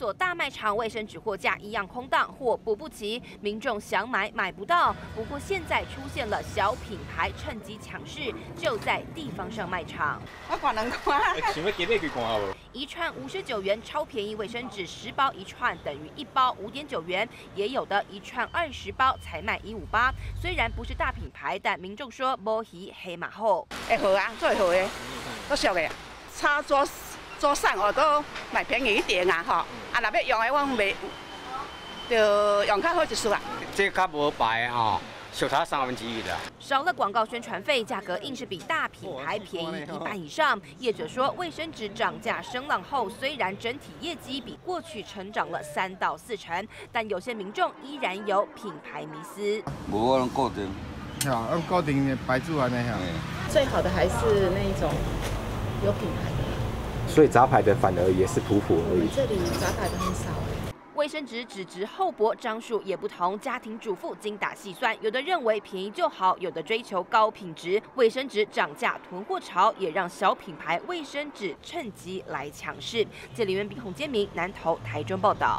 所大卖场卫生纸货架一样空荡，货补不齐，民众想买买不到。不过现在出现了小品牌趁机抢势，就在地方上卖场。我看两看，想要今日去看无？一串五十九元超便宜卫生纸，十包一串等于一包五点九元，也有的一串二十包才卖一五八。虽然不是大品牌，但民众说摸鱼黑马后。哎好啊，最好的，都俗的，差做做散哦都卖便宜一点啊吼。啊，若要用的，我袂就用较好一丝啊。这较无白吼。小差三分之一的，少了广告宣传费，价格硬是比大品牌便宜一半以上。业者说，卫生纸涨价声浪后，虽然整体业绩比过去成长了三到四成，但有些民众依然有品牌迷思。无用固定，吓，用固定的牌子安尼吓。最好的还是那一种有品牌的，所以杂牌的反而也是普普而已。这里杂牌的很少。卫生纸纸质厚薄张数也不同，家庭主妇精打细算，有的认为便宜就好，有的追求高品质。卫生纸涨价囤货潮，也让小品牌卫生纸趁机来抢势。这里源比洪坚明南投台中报道。